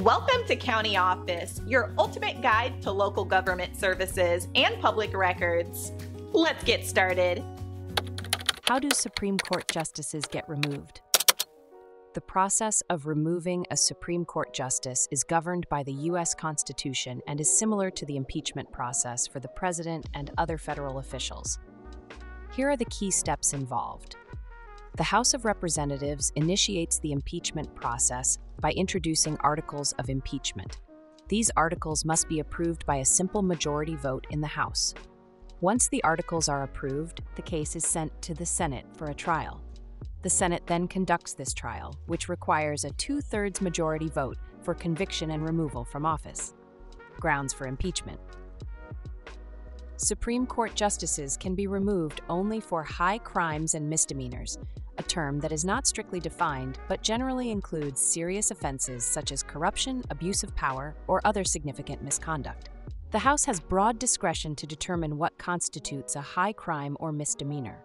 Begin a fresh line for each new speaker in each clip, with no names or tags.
Welcome to County Office, your ultimate guide to local government services and public records. Let's get started.
How do Supreme Court justices get removed? The process of removing a Supreme Court justice is governed by the U.S. Constitution and is similar to the impeachment process for the president and other federal officials. Here are the key steps involved. The House of Representatives initiates the impeachment process by introducing articles of impeachment. These articles must be approved by a simple majority vote in the House. Once the articles are approved, the case is sent to the Senate for a trial. The Senate then conducts this trial, which requires a two thirds majority vote for conviction and removal from office. Grounds for impeachment. Supreme Court justices can be removed only for high crimes and misdemeanors, a term that is not strictly defined but generally includes serious offenses such as corruption, abuse of power, or other significant misconduct. The House has broad discretion to determine what constitutes a high crime or misdemeanor.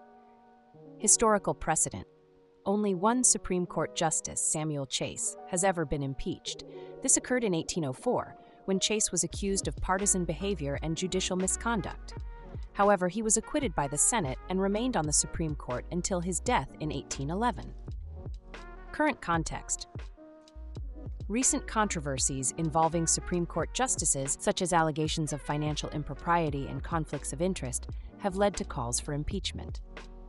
Historical precedent. Only one Supreme Court Justice, Samuel Chase, has ever been impeached. This occurred in 1804 when Chase was accused of partisan behavior and judicial misconduct. However, he was acquitted by the Senate and remained on the Supreme Court until his death in 1811. Current context Recent controversies involving Supreme Court justices, such as allegations of financial impropriety and conflicts of interest, have led to calls for impeachment.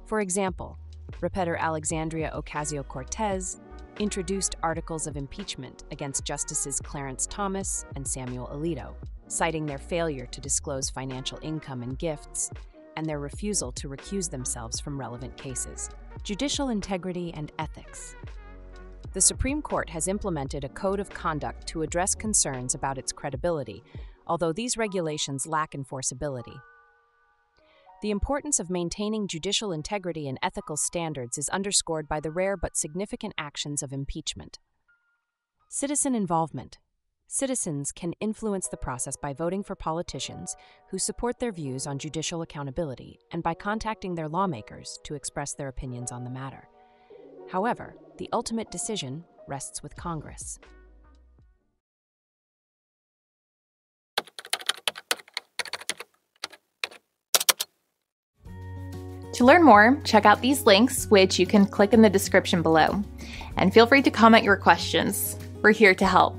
For example, Repeter Alexandria Ocasio Cortez introduced articles of impeachment against Justices Clarence Thomas and Samuel Alito, citing their failure to disclose financial income and gifts and their refusal to recuse themselves from relevant cases. Judicial integrity and ethics. The Supreme Court has implemented a code of conduct to address concerns about its credibility, although these regulations lack enforceability. The importance of maintaining judicial integrity and ethical standards is underscored by the rare but significant actions of impeachment. Citizen involvement. Citizens can influence the process by voting for politicians who support their views on judicial accountability and by contacting their lawmakers to express their opinions on the matter. However, the ultimate decision rests with Congress.
To learn more, check out these links, which you can click in the description below. And feel free to comment your questions. We're here to help.